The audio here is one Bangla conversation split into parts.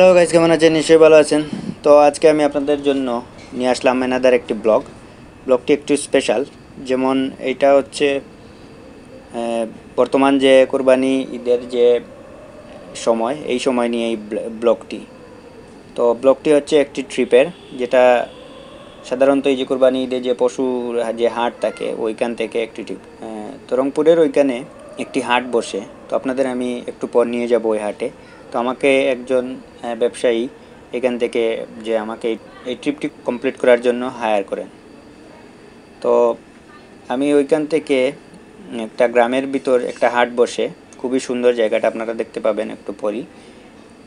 হ্যালো গাইজ কেমন আছেন? নিশ্চয়ই ভালো আছেন। তো আজকে আমি আপনাদের জন্য নিয়ে আসলাম এনাদার একটি ব্লগ ব্লগটি একটু স্পেশাল যেমন এটা হচ্ছে বর্তমান যে কোরবানি ঈদের যে সময়, এই সময় নিয়ে এই ব্লগটি তো ব্লগটি হচ্ছে একটি ট্রিপের যেটা সাধারণত এই যে কোরবানি ঈদে যে পশুর যে হাট থাকে, ওইখান থেকে একটি ট্রিপ তো রংপুরের ওইখানে একটি হাট বসে। তো আপনাদের আমি একটু পর নিয়ে যাব ওই হাটে। তো আমাকে একজন ব্যবসায়ী এখান থেকে যে আমাকে এই- ট্রিপটি কমপ্লিট করার জন্য হায়ার করেন। তো আমি ওইখান থেকে একটা গ্রামের ভিতর একটা হাট বসে, খুবই সুন্দর জায়গাটা আপনারা দেখতে পাবেন একটু পরই।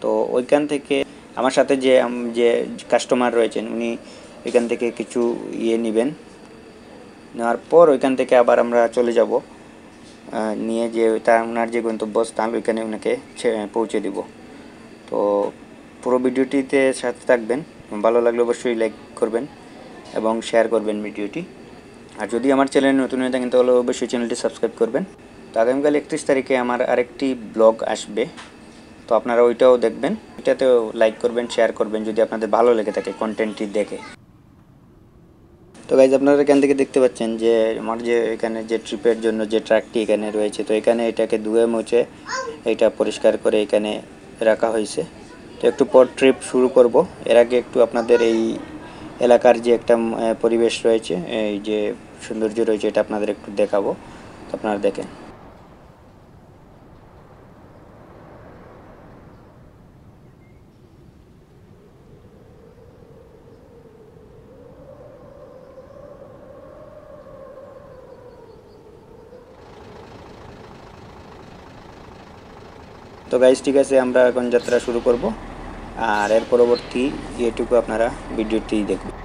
তো ওইখান থেকে আমার সাথে যে যে কাস্টমার রয়েছেন, উনি ওইখান থেকে কিছু ইয়ে নেবেন। নেওয়ার পর ওইখান থেকে আবার আমরা চলে যাব। নিয়ে যে তার ওনার যে গন্তব্যস্থান ওইখানে ওনাকে পৌঁছে দিব। তো পুরো ভিডিওটিতে সাথে থাকবেন। ভালো লাগলে অবশ্যই লাইক করবেন এবং শেয়ার করবেন ভিডিওটি। আর যদি আমার চ্যানেল নতুন হয়ে থাকেন, তাহলে অবশ্যই চ্যানেলটি সাবস্ক্রাইব করবেন। তো আগামীকাল একত্রিশ তারিখে আমার আরেকটি ব্লগ আসবে। তো আপনারা ওইটাও দেখবেন। ওইটাতেও লাইক করবেন শেয়ার করবেন যদি আপনাদের ভালো লেগে থাকে কন্টেন্টটি দেখে। তো গাইজ আপনারা এখান থেকে দেখতে পাচ্ছেন যে, আমার যে এখানে যে ট্রিপের জন্য যে ট্র্যাকটি এখানে রয়েছে, তো এখানে এটাকে ধুয়ে মুছে এটা পরিষ্কার করে এখানে রাখা হয়েছে। তো একটু পর ট্রিপ শুরু করব। এর আগে একটু আপনাদের এই এলাকার যে একটা পরিবেশ রয়েছে, এই যে সৌন্দর্য রয়েছে, এটা আপনাদের একটু দেখাবো। আপনারা দেখেন। তো গাইজ ঠিক আছে, আমরা এখন যাত্রা শুরু করব। আর এর পরবর্তী এটুকু আপনারা ভিডিওটি দেখবেন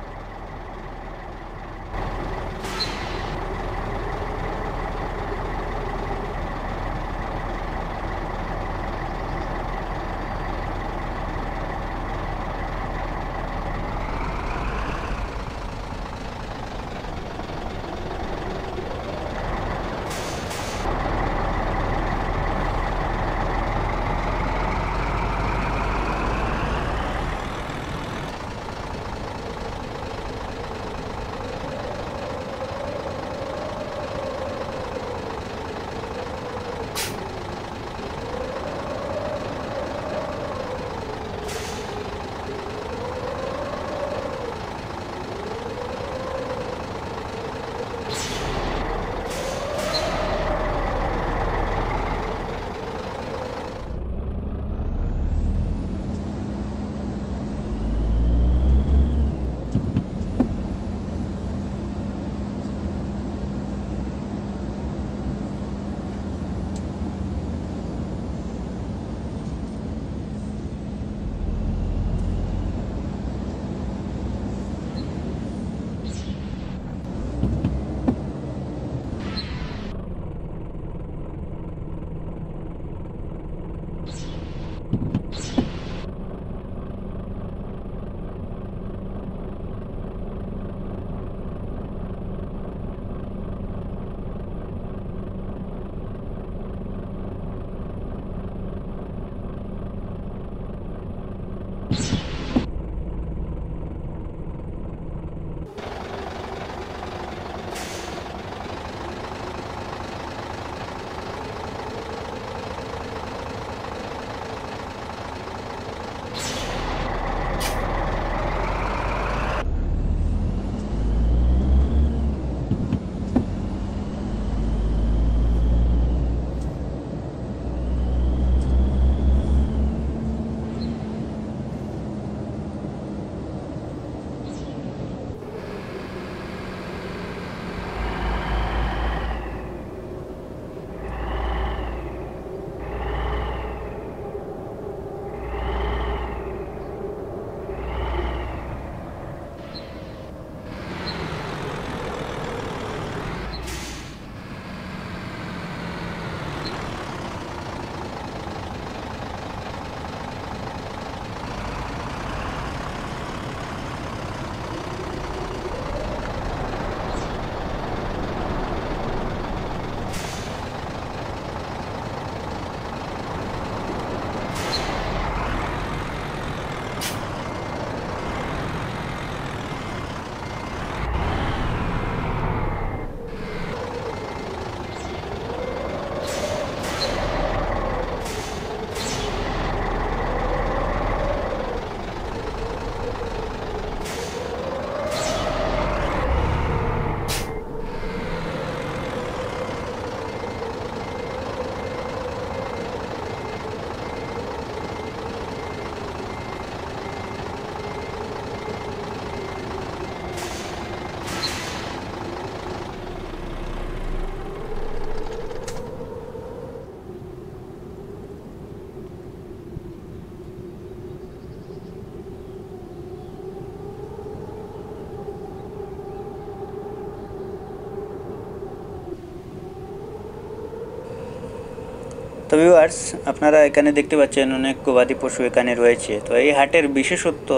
তো ভিউয়ার্স আপনারা এখানে দেখতে পাচ্ছেন অনেক গবাদি পশু এখানে রয়েছে। তো এই হাটের বিশেষত্ব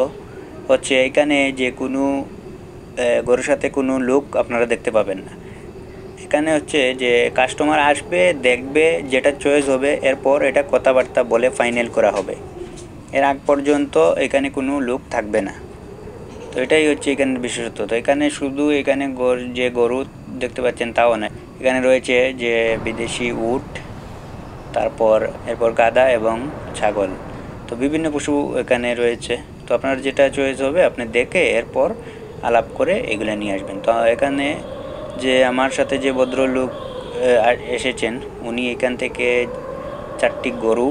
হচ্ছে এখানে যে কোনো গরুর সাথে কোনো লোক আপনারা দেখতে পাবেন না। এখানে হচ্ছে যে কাস্টমার আসবে, দেখবে, যেটা চয়েস হবে, এরপর এটা কথাবার্তা বলে ফাইনাল করা হবে। এর আগ পর্যন্ত এখানে কোনো লোক থাকবে না। তো এটাই হচ্ছে এখানে বিশেষত্ব। তো এখানে শুধু এখানে যে গরু দেখতে পাচ্ছেন তাও নয়। এখানে রয়েছে যে বিদেশি উট তারপর এরপর গাদা এবং ছাগল। তো বিভিন্ন পশু এখানে রয়েছে। তো আপনার যেটা চয়েস হবে, আপনি দেখে এরপর আলাপ করে এগুলো নিয়ে আসবেন। তো এখানে যে আমার সাথে যে ভদ্রলোক এসেছেন, উনি এখান থেকে চারটি গরু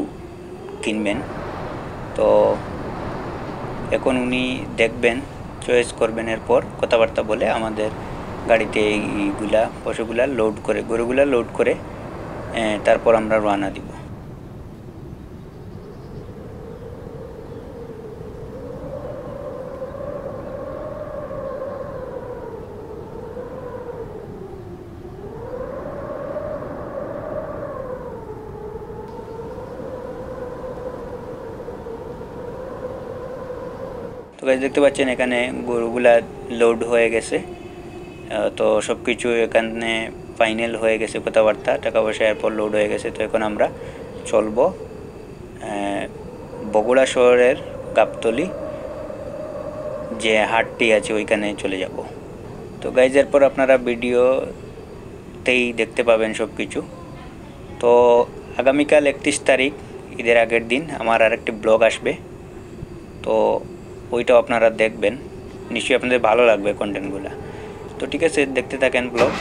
কিনবেন। তো এখন উনি দেখবেন চয়েস করবেন এরপর কথাবার্তা বলে আমাদের গাড়িতে এইগুলা পশুগুলা লোড করে, গরুগুলা লোড করে তারপর আমরা রওনা দিব। তো গাছ দেখতে পাচ্ছেন এখানে গরুগুলা লোড হয়ে গেছে। তো সব কিছু এখানে ফাইনাল হয়ে গেছে কথাবার্তা টাকা পয়সা এরপর লোড হয়ে গেছে, তো এখন আমরা চলব বগুড়া শহরের গাবতলি, যে হাটটি আছে ওইখানে চলে যাব। তো গাইজ এরপর আপনারা ভিডিওতেই দেখতে পাবেন সব কিছু তো আগামীকাল একত্রিশ তারিখ, ঈদের আগের দিন আমার আরেকটি ব্লগ আসবে। তো ওইটাও আপনারা দেখবেন। নিশ্চয়ই আপনাদের ভালো লাগবে কন্টেন্টগুলো তো ঠিক আছে, দেখতে থাকেন ব্লগ।